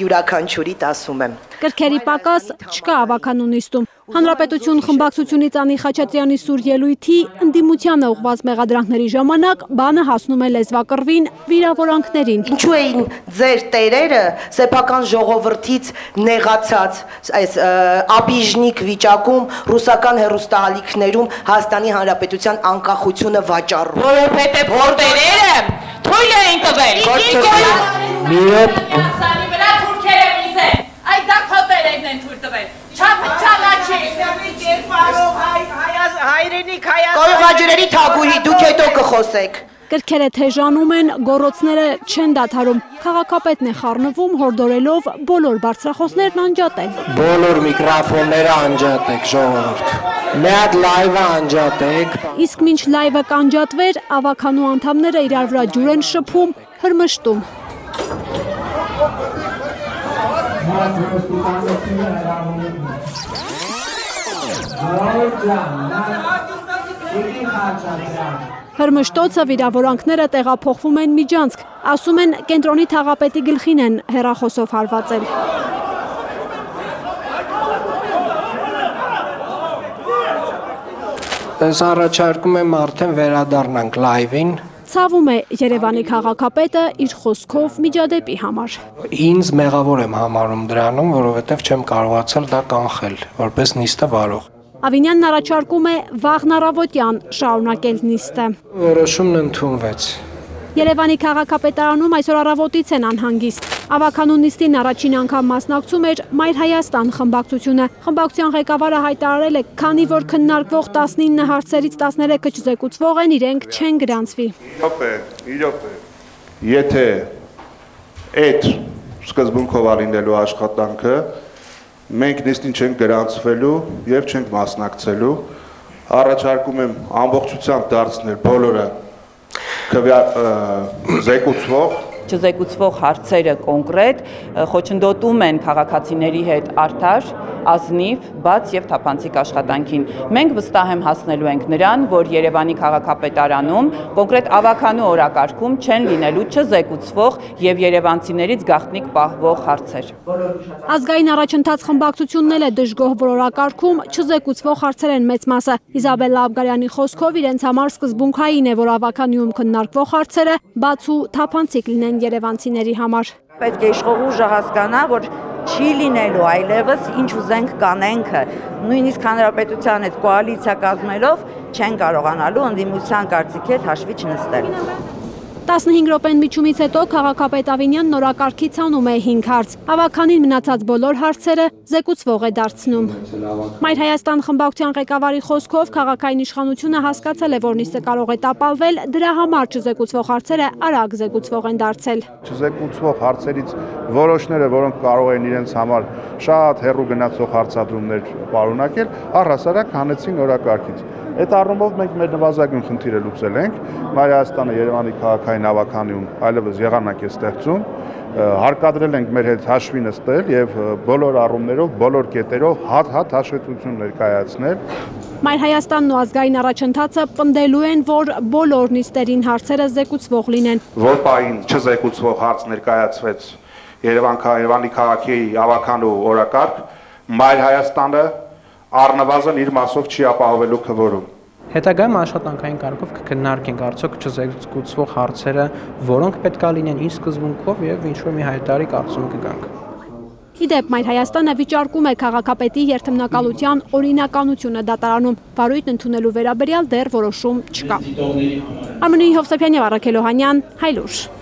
յուրաքանչյուրի ասում եմ։ Կրքերի պակաս չկա ավականունիստում։ Հանրապետություն խմբակցությունից Անի Խաչատրյանի սուր ելույթի ընդդիմությանը ուղված մեղադրանքների ժամանակ բանը հասնում է լեզվակռվին վիրավորանքներին։ Ինչու էին ձեր տերերը սեփական ժողովրդից նեղացած այս աբիժնիկ վիճակում ռուսական հերոստահալիքներում Հայաստանի Հանրապետության անկախությունը վաճառում։ Որովհետև հոր տերերը թույլ էին տվել։ Մի հատ վրա թուրքերը միզեն։ Այդ դա քո տերերն են թույլ տվել։ Չափը չանաչի։ հայրենիք հայազգ Կողաջրերի թագուհի դուք հետո կխոսեք։ Կրքերը թեժանում են, գոռոցները չեն դադարում։ Քաղաքապետն է խառնվում հորդորելով բոլոր բարձրախոսներն անջատել։ բոլոր միկրոֆոնները անջատեք, ժողովուրդ։ հատ լայվը անջատեք։ Իսկ մինչ լայվը կանջատվեր, ավականու անդամները իրար վրա ջուր են շփում, հրմշտում։ Հրմշտոցը վիրավորանքները տեղափոխվում են Միջանցք։ Ասում են կենտրոնի թաղապետի գլխին են հերախոսով հարվածել։ Ես առաջարկում եմ արդեն վերադառնանք լայվին։ Ցավում է Երևանի քաղաքապետը իր խոսքով միջադեպի համար։ Ինձ մեղավոր եմ համարում դրանում, որովհետև չեմ կարողացել դա կանխել, որպես նիստը վարող։ Ավինյանն առաջարկում է վաղն առավոտյան շարունակել նիստը։ Որոշումն ընդունվեց։ Երևանի քաղաքապետարանում այսօր առավոտից են անհանգիստ։ Ավականու նիստին առաջին անգամ մասնակցում էր Մայր Հայաստան խմբակցությունը։ Խմբակցության ղեկավարը հայտարարել է, քանի որ քննարկվող 19 հարցերից 13-ը չզեկուցվող են, իրենք չեն գրանցվի։ Իրոք է, իրոք է։ Եթե այդ սկզբունքով ալինելու աշխատանքը մենք նիստին չենք գրանցվելու եւ չենք մասնակցելու, առաջարկում եմ ամբողջությամբ դարձնել բոլորը քվյա զեկուցվող չզեկուցվող հարցերը կոնկրետ խոչընդոտում են քաղաքացիների հետ արդար, ազնիվ, բաց եւ թափանցիկ աշխատանքին։ Մենք վստահ եմ հասնելու ենք նրան, որ Երևանի քաղաքապետարանում կոնկրետ ավականու օրակարգում չեն լինելու չզեկուցվող եւ երևանցիներից գաղտնիք պահվող հարցեր։ Ազգային առաջընթաց խմբակցությունն էլ է դժգոհ, որ օրակարգում չզեկուցվող հարցեր են մեծ մասը։ Իզաբելլա Աբգարյանի խոսքով իրենց համար սկզբունքային է, որ ավականիում քննարկվող հարցերը բաց ու թափանցիկ լինեն երևանցիների համար։ պետք է իշխող ուժը հասկանա, որ չի լինելու այլևս ինչ ուզենք կանենք, նույնիսկ հանրապետության հետ կոալիցիա կազմելով չեն կարողանալու ընդդիմության կարծիքի հետ հաշվի չնստել։ 15 րոպեն միջումից հետո քաղաքապետ Ավինյան նորակարգի ցանում է 5 հարց։ Ավականին մնացած բոլոր հարցերը զեկուցվող է դարձնում։ Մայր Հայաստան խմբակցության ղեկավարի խոսքով քաղաքային իշխանությունը հասկացել է, որ նիստը կարող է տապալվել, դրա համար չզեկուցվող հարցերը արագ զեկուցվող են դարձել։ չզեկուցվող հարցերից որոշները, որոնք կարող են իրենց համար շատ հեռու գնացող հարցադրումներ պարունակել, առհասարակ հանեցին օրակարգից։ Այդ առումով մենք մեր նվազագույն խնդիրը լուծել ենք։ Մայրաստանը Երևանի քաղաքային ավականիում այլևս եղանակ է ստեղծում։ Հարկադրել ենք մեր հետ հաշվի նստել եւ բոլոր առումներով, բոլոր կետերով հատ-հատ հաշվետվություն ներկայացնել։ Մայր Հայաստանն ու ազգային առաջընթացը պնդելու են, որ բոլոր նիստերին հարցերը զեկուցվող լինեն։ Որ պահին չզեկուցվող հարց ներկայացվեց Երևան Երևանի քաղաքի ավականու օրակարգ, Մայր Հայաստանը առնվազն իր մասով չի ապահովելու քվորում։ Հետագայում աշխատանքային կարգով կքննարկենք արդյոք չզեկուցվող հարցերը, որոնք պետքա լինեն ինչ սկզբունքով եւ ինչ որ մի հայտարարի կարծում կգանք։ Իդեպ Մայր Հայաստանը վիճարկում է քաղաքապետի երթմնակալության օրինականությունը դատարանում։ Վարույթն ընդունելու վերաբերյալ դեռ որոշում չկա։ Արմենի Հովսեփյանի Վարակելոհանյան, Հայլուր։